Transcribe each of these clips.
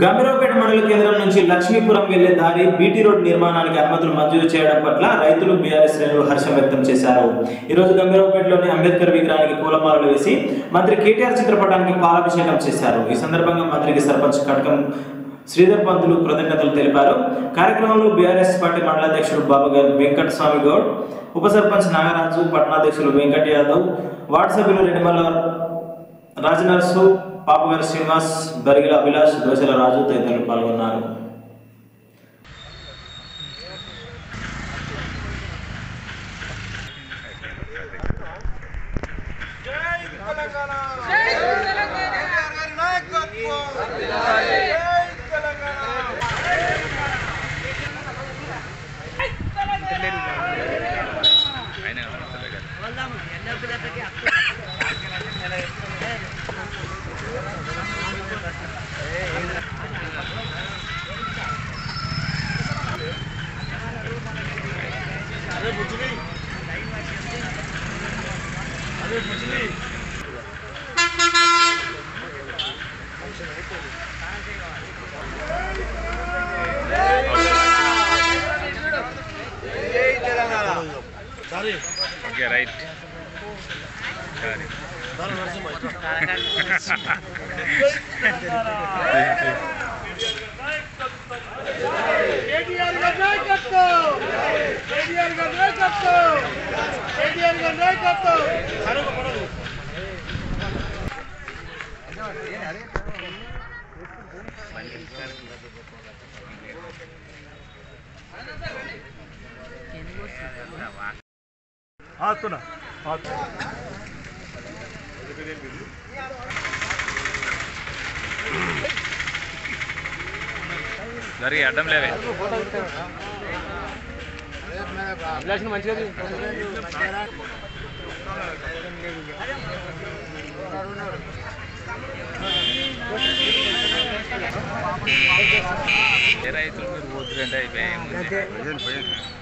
గంభీరావుపేట మండల కేంద్రం నుంచి లక్ష్మీపురం వెళ్ళే దారి బీటీ రోడ్ నిర్మాణానికి అనుమతులు మంజూరు చేయడం పట్ల రైతులు బీఆర్ఎస్ శ్రేణులు హర్షం వ్యక్తం చేశారు. ఈరోజు రోజు అంబేద్కర్ విగ్రహానికి పూలమాలలు వేసి మంత్రి కేటీఆర్ చిత్రపటానికి పాలాభిషేకం చేశారు. ఈ సందర్భంగా మంత్రికి సర్పంచ్ కటకం శ్రీధర్ పంతులు కృతజ్ఞతలు తెలిపారు. కార్యక్రమంలో బీఆర్ఎస్ పార్టీ మండలాధ్యక్షుడు బాబు వెంకట స్వామి గౌడ్ ఉప సర్పంచ్ నాగరాజు పట్టణాధ్యక్షులు వెంకట్ యాదవ్ వార్డు సభ్యులు రెడ్డిమల్ల రాజనరసు పాపగారి శ్రీనివాస్ బరిగిల అభిలాష్ దోశల రాజు తదితరులు పాల్గొన్నారు. ఓకే రైట్ కేటీఆర్ ఆతున్నా జరిగి అడ్డం లేవే. ఏ రైతులు మీరు పోతుందంటే అయిపోయాయి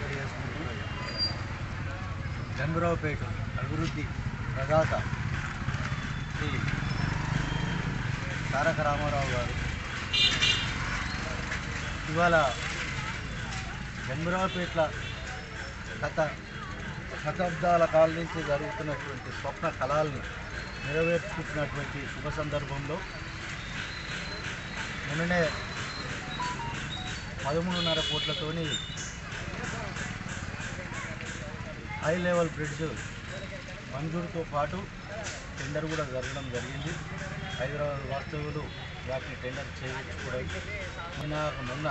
శుభాకాంక్షలు చంద్రరావుపేట అభివృద్ధి ప్రదాత శ్రీ తారక రామారావు గారు. ఇవాళ చంద్రరావుపేట్ల గత శతాబ్దాల కాలం నుంచి జరుగుతున్నటువంటి స్వప్న కళల్ని నెరవేర్చుకుంటున్నటువంటి శుభ సందర్భంలో నిన్ననే పదమూడున్నర కోట్లతోని హై లెవెల్ బ్రిడ్జ్ మంజూరుతో పాటు టెండర్ కూడా జరగడం జరిగింది. హైదరాబాద్ వాస్తవులు వాటిని టెండర్ చేయించుకోవడం నిన్న మొన్న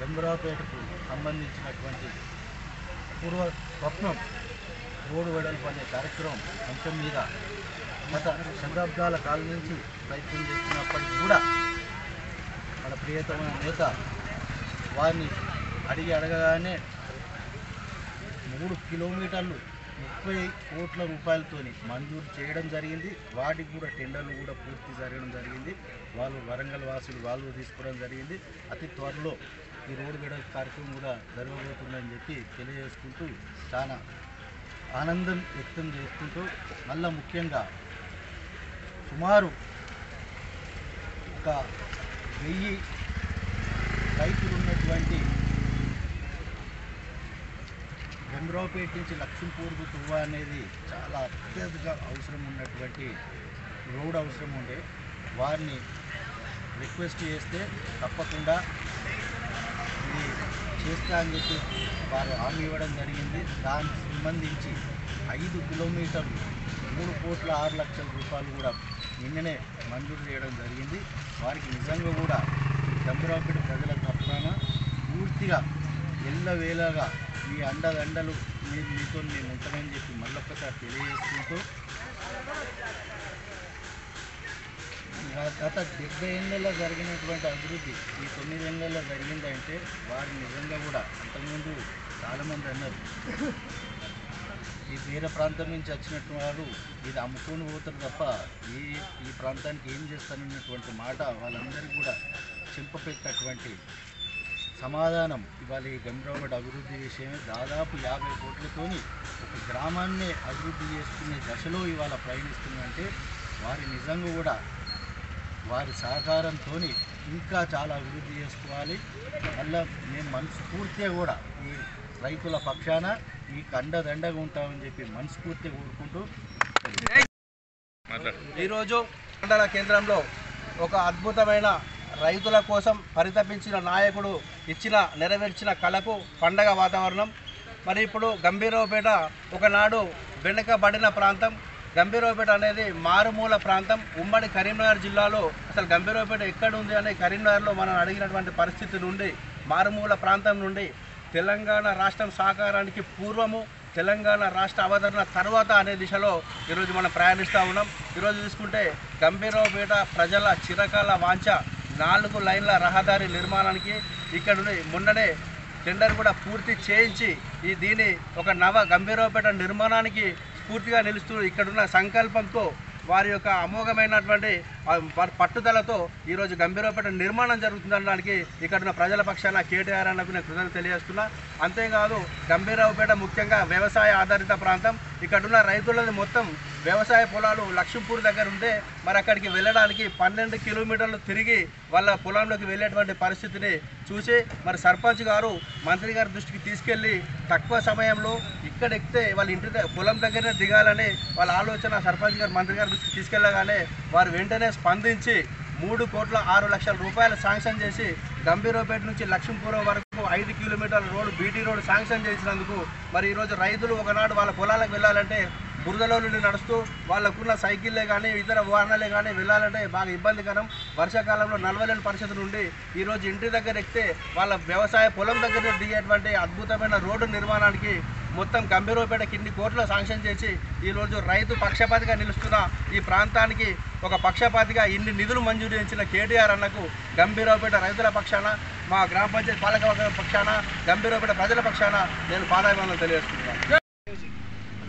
వెంబరాపేటకు సంబంధించినటువంటి పూర్వ స్వప్నం రోడ్డు వెడల్పు అనే కార్యక్రమం అంశం మీద గత శతాబ్దాల కాలం నుంచి ప్రయత్నం చేస్తున్నప్పటికీ కూడా మన ప్రియతమైన నేత వారిని అడిగి అడగగానే మూడు కిలోమీటర్లు ముప్పై కోట్ల రూపాయలతోని మంజూరు చేయడం జరిగింది. వాటికి కూడా టెండర్లు కూడా పూర్తి జరగడం జరిగింది. వాళ్ళు వరంగల్ వాసులు వాళ్ళు తీసుకోవడం జరిగింది. అతి త్వరలో ఈ రోడ్డు గడప కార్యక్రమం కూడా జరగబోతుందని చెప్పి తెలియజేసుకుంటూ చాలా ఆనందం వ్యక్తం చేసుకుంటూ మళ్ళా ముఖ్యంగా సుమారు ఒక వెయ్యి రైతులు ఉన్నటువంటి చంద్రబాబుపేట నుంచి లక్ష్మీపూర్కు తువ్వ అనేది చాలా అత్యధిక అవసరం ఉన్నటువంటి రోడ్ అవసరం ఉండే. వారిని రిక్వెస్ట్ చేస్తే తప్పకుండా ఇది చేస్తా అని చెప్పి వారు హామీ ఇవ్వడం జరిగింది. దానికి సంబంధించి ఐదు కిలోమీటర్లు మూడు కోట్ల ఆరు లక్షల రూపాయలు కూడా నిన్ననే మంజూరు చేయడం జరిగింది. వారికి నిజంగా కూడా చంద్రబాబుపేట ప్రజల తరఫున పూర్తిగా ఎల్లవేళగా మీ అండదండలు మీరు మీతో నేను ఉంటానని చెప్పి మళ్ళొక్కసారి తెలియజేసుకుంటూ గత డెబ్బై ఏళ్ళలో జరిగినటువంటి అభివృద్ధి ఈ తొమ్మిది ఏళ్ళలో జరిగిందంటే వారు నిజంగా కూడా అంతకుముందు చాలామంది అన్నారు. ఈ వేరే ప్రాంతం నుంచి వచ్చినట్టు వారు ఇది అమ్ముకొని పోతారు తప్ప ఈ ఈ ప్రాంతానికి ఏం చేస్తారన్నటువంటి మాట వాళ్ళందరికీ కూడా చింపపెట్టినటువంటి సమాధానం. ఇవాళ ఈ గంభీరవాడ అభివృద్ధి విషయమే దాదాపు యాభై కోట్లతోని ఒక గ్రామాన్ని అభివృద్ధి చేసుకునే దశలో ఇవాళ ప్రయాణిస్తుందంటే వారి నిజంగా కూడా వారి సహకారంతో ఇంకా చాలా అభివృద్ధి చేసుకోవాలి. మళ్ళీ మేము మనస్ఫూర్తిగా కూడా ఈ రైతుల పక్షాన మీకు అండదండగా ఉంటామని చెప్పి మనస్ఫూర్తిగా కోరుకుంటూ ఈరోజు మండల కేంద్రంలో ఒక అద్భుతమైన రైతుల కోసం పరితపించిన నాయకుడు ఇచ్చిన నెరవేర్చిన కళకు పండగ వాతావరణం. మరి ఇప్పుడు గంభీరవపేట ఒకనాడు వెనుకబడిన ప్రాంతం. గంభీరవపేట అనేది మారుమూల ప్రాంతం. ఉమ్మడి కరీంనగర్ జిల్లాలో అసలు గంభీరవపేట ఎక్కడ ఉంది అనే కరీంనగర్లో మనం అడిగినటువంటి పరిస్థితి నుండి మారుమూల ప్రాంతం నుండి తెలంగాణ రాష్ట్రం సాకారానికి పూర్వము తెలంగాణ రాష్ట్ర అవతరణ తర్వాత అనే దిశలో ఈరోజు మనం ప్రయాణిస్తూ ఉన్నాం. ఈరోజు చూసుకుంటే గంభీరావుపేట ప్రజల చిరకాల వాంఛ. నాలుగు లైన్ల రహదారి నిర్మాణానికి ఇక్కడ మొన్ననే టెండర్ కూడా పూర్తి చేయించి ఈ దీని ఒక నవ గంభీరవపేట నిర్మాణానికి స్ఫూర్తిగా నిలుస్తూ ఇక్కడున్న సంకల్పంతో వారి యొక్క అమోఘమైనటువంటి పట్టుదలతో ఈరోజు గంభీరపేట నిర్మాణం జరుగుతుందనడానికి ఇక్కడున్న ప్రజల పక్షాన కేటీఆర్ అన్నకు నేను కృతజ్ఞత తెలియజేస్తున్నా. అంతేకాదు గంభీరావుపేట ముఖ్యంగా వ్యవసాయ ఆధారిత ప్రాంతం. ఇక్కడున్న రైతులది మొత్తం వ్యవసాయ పొలాలు లక్ష్మీపూర్ దగ్గర ఉంటే మరి అక్కడికి వెళ్ళడానికి పన్నెండు కిలోమీటర్లు తిరిగి వాళ్ళ పొలంలోకి వెళ్ళేటువంటి పరిస్థితిని చూసి మరి సర్పంచ్ గారు మంత్రి గారి దృష్టికి తీసుకెళ్ళి తక్కువ సమయంలో ఇక్కడ ఎక్కితే వాళ్ళ ఇంటి పొలం దగ్గరనే దిగాలని వాళ్ళ ఆలోచన సర్పంచ్ గారు మంత్రి గారి దృష్టికి తీసుకెళ్ళగానే వారు వెంటనే స్పందించి మూడు కోట్ల ఆరు లక్షల రూపాయలు శాంక్షన్ చేసి గంభీరపేట నుంచి లక్ష్మీపురం వరకు ఐదు కిలోమీటర్ల రోడ్డు బీటీ రోడ్డు శాంక్షన్ చేసినందుకు మరి ఈరోజు రైతులు ఒకనాడు వాళ్ళ పొలాలకు వెళ్ళాలంటే బురదలో నుండి నడుస్తూ వాళ్ళకున్న సైకిళ్ళే కానీ ఇతర వాహనాలే కానీ వెళ్ళాలంటే బాగా ఇబ్బందికరం. వర్షాకాలంలో నల్వలేని పరిస్థితి నుండి ఈరోజు ఇంటి దగ్గర ఎక్కితే వాళ్ళ వ్యవసాయ పొలం దగ్గర దిగేటువంటి అద్భుతమైన రోడ్డు నిర్మాణానికి మొత్తం గంభీరపేట కింది కోట్లు శాంక్షన్ చేసి ఈరోజు రైతు పక్షపాతిగా నిలుస్తున్న ఈ ప్రాంతానికి ఒక పక్షపాతిగా ఇన్ని నిధులు మంజూరు చేసిన కేటీఆర్ అన్నకు గంభీరపేట రైతుల పక్షాన మా గ్రామ పంచాయతీ పాలకవర్గ పక్షాన గంభీరపేట ప్రజల పక్షాన నేను పాదాభిమానం తెలియజేస్తున్నాను.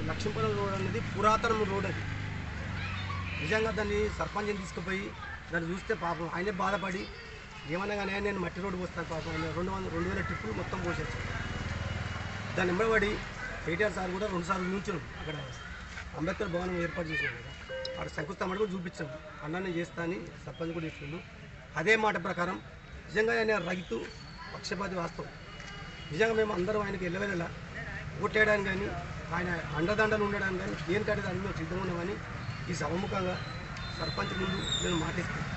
లక్ష్మీపురం రోడ్ అనేది పురాతన రోడ్ అది. నిజంగా దాన్ని సర్పంచ్ని తీసుకుపోయి దాన్ని చూస్తే పాపం ఆయనే బాధపడి ఏమన్నా కానీ నేను మట్టి రోడ్డు పోస్తాను పాపం రెండు వందల రెండు వేల ట్రిప్పులు మొత్తం పోసేస్తాను దాన్ని ఎంబడి కేటీఆర్ సార్ కూడా రెండు సార్లు చూపించాం అక్కడ. అంబేద్కర్ భవనం ఏర్పాటు చేసినాం కదా. అక్కడ శంకుస్థాపన కూడా చూపించాం. అన్నాన్ని చేస్తా అని సర్పంచ్ కూడా చెప్పిండు అదే మాట ప్రకారం నిజంగా ఆయన రైతు పక్షపాతి వాస్తవం. నిజంగా మేము అందరం ఆయనకి వెళ్ళవెళ్ళలా ఓట్లేయడానికి కానీ ఆయన అండదండలు ఉండడానికి కానీ దేనికంటే దానికి మేము సిద్ధంగా ఉన్నామని ఈ సభముఖంగా సర్పంచ్ ముందు నేను మాటిస్తాను.